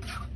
正常。